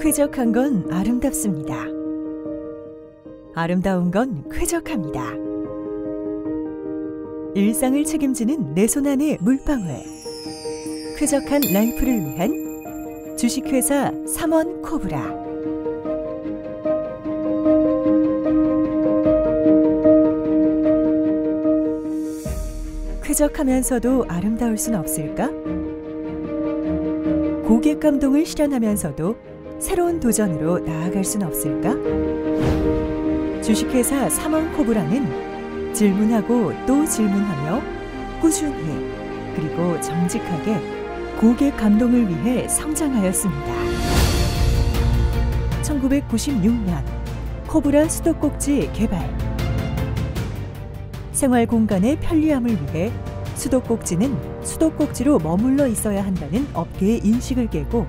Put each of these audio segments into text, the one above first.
쾌적한 건 아름답습니다. 아름다운 건 쾌적합니다. 일상을 책임지는 내 손 안의 물방울. 쾌적한 라이프를 위한 주식회사 삼원 코브라. 쾌적하면서도 아름다울 순 없을까? 고객 감동을 실현하면서도 새로운 도전으로 나아갈 순 없을까? 주식회사 삼원코브라는 질문하고 또 질문하며 꾸준히 그리고 정직하게 고객 감동을 위해 성장하였습니다. 1996년 코브라 수도꼭지 개발 생활 공간의 편리함을 위해 수도꼭지는 수도꼭지로 머물러 있어야 한다는 업계의 인식을 깨고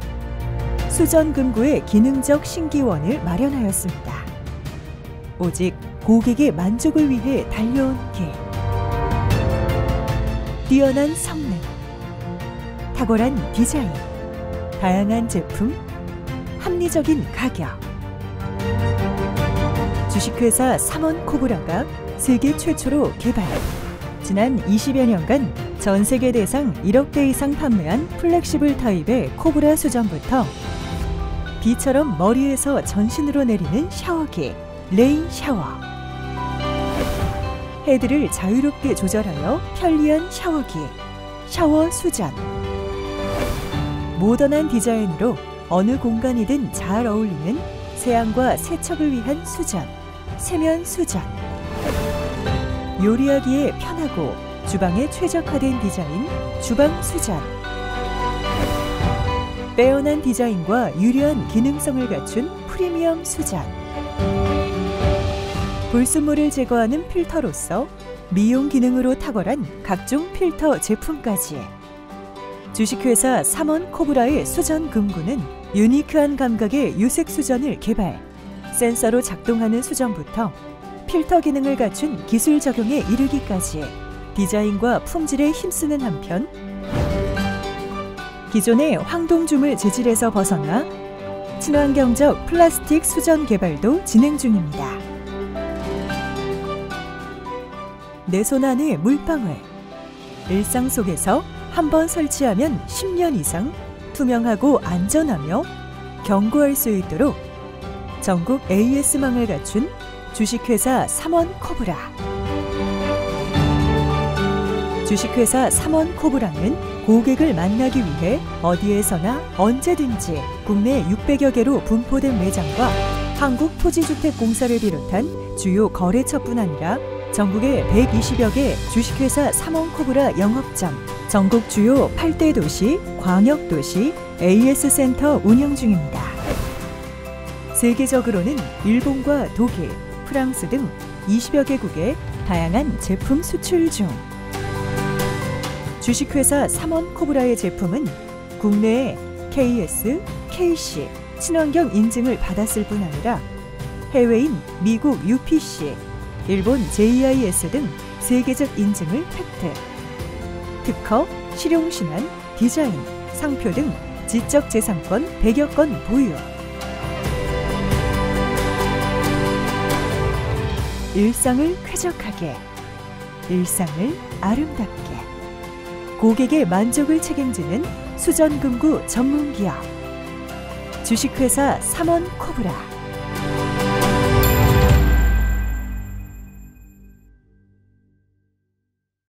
수전금구의 기능적 신기원을 마련하였습니다. 오직 고객의 만족을 위해 달려온 길. 뛰어난 성능, 탁월한 디자인, 다양한 제품, 합리적인 가격. 주식회사 삼원 코브라가 세계 최초로 개발. 지난 20여 년간 전 세계 대상 1억 대 이상 판매한 flexible 타입의 코브라 수전부터 비처럼 머리에서 전신으로 내리는 샤워기, rain shower. 헤드를 자유롭게 조절하여 편리한 샤워기, 샤워 수전. 모던한 디자인으로 어느 공간이든 잘 어울리는 세안과 세척을 위한 수전, 세면 수전. 요리하기에 편하고 주방에 최적화된 디자인 주방 수전. 빼어난 디자인과 유려한 기능성을 갖춘 프리미엄 수전. 불순물을 제거하는 필터로서 미용 기능으로 탁월한 각종 필터 제품까지. 주식회사 삼원 코브라의 수전 금구는 유니크한 감각의 유색 수전을 개발. 센서로 작동하는 수전부터 필터 기능을 갖춘 기술 적용에 이르기까지 디자인과 품질에 힘쓰는 한편 기존의 황동주물 재질에서 벗어나 친환경적 플라스틱 수전 개발도 진행 중입니다. 내 손 안의 물방울 일상 속에서 한 번 설치하면 10년 이상 투명하고 안전하며 견고할 수 있도록 전국 AS망을 갖춘 주식회사 삼원 코브라. 주식회사 삼원 코브라는 고객을 만나기 위해 어디에서나 언제든지 국내 600여 개로 분포된 매장과 한국토지주택공사를 비롯한 주요 거래처뿐 아니라 전국의 120여 개 주식회사 삼원 코브라 영업점, 전국 주요 8대 도시, 광역도시 AS센터 운영 중입니다. 세계적으로는 일본과 독일, 프랑스 등 20여 개국에 다양한 제품 수출 중. 주식회사 삼원 코브라의 제품은 국내에 KS, KC, 친환경 인증을 받았을 뿐 아니라 해외인 미국 UPC, 일본 JIS 등 세계적 인증을 획득. 특허, 실용신안, 디자인, 상표 등 지적 재산권 100여 건 보유. 일상을 쾌적하게, 일상을 아름답게. 고객의 만족을 책임지는 수전금구 전문기업. 주식회사 삼원 코브라.